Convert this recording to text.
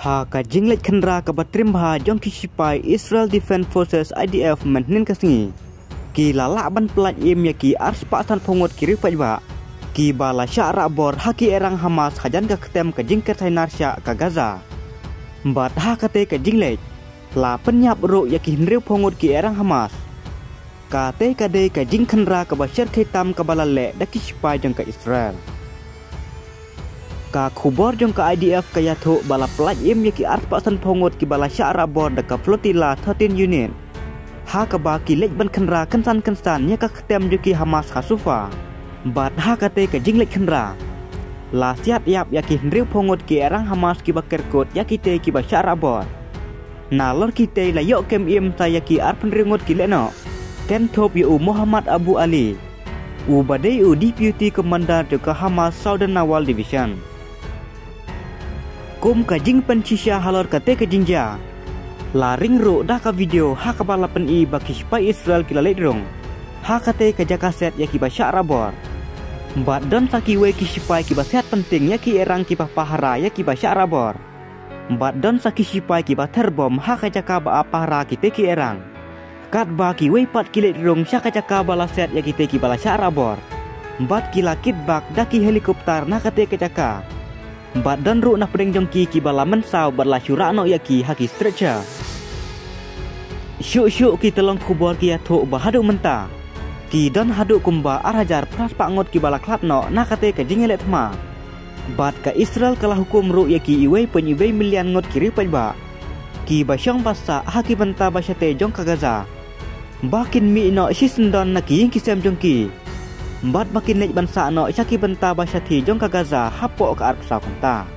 Ha ka jinglet khandra ka batrim ha jong Israel Defense Forces IDF maintenance kasingi. Ki lala ban pelat im ya ki ars pasan pongot kiri pajba. Ki bala syara bor haki erang Hamas hajan ka ketem ka jingket narsya ka Gaza. Bat ha kate ka jinglet. La penyap ro ya ki hendriu pongot ki erang Hamas. Ka te ka jing khandra ka basyar khitam ka balale da ki sipai jong ka Israel ka khubor jong ka IDF ka yatho bala pelat im yaki art pasan pongot ki bala syara bor da ka flotilla 13 unit ha ka ba ki lek ban khanra kansan kansan nya ka ktem juki Hamas khasufa bat ha ka te ka jinglek khanra la siat yap yaki hendriu pongot ki erang Hamas ki bakar kot yaki te ki ba syara bor na lor ki te la yok kem im ta yaki art penringot ki leno ken top yu Muhammad Abu Ali. U badai u deputy commander ke Hamas Southern Naval Division kum ka jing pen chisha halor ka te ka jinja la ring ro da ka video ha ka bala pen i ba ki spa israel ki le rong. Ha ka te ka jaka set ya ki ba sya rabor don ta ki we ki spa ki ba set penting ya ki erang ki ba pahara ya ki ba sya rabor ba don sa ki spa ki ba terbom ha ka jaka ba pahara ki te ki erang. Kat ba ki we pat ki le rong sya ka jaka bala set ya ki te ki bala sya rabor bat ki lakit bak da ki helikopter na ka te ka Bat dan ru na pedeng jongki ki bala mensau berla syura no yaki haki stretcher. Syuk syuk ki telong kubur ki atho bahadu menta. Ki don hadu kumba arajar pras pangot ki bala klat no na kate ka jingelet ma. Bat ka Israel kala hukum ru yaki iwei penyiwei milian ngot kiri pajba. Ki basyong basa haki benta basyate jong ka Gaza. Bakin mi no sisendon na ki kisem jongki. Bat makin lej bansa no syaki benta basya thi jong ka Gaza hapo ka arp sa konta.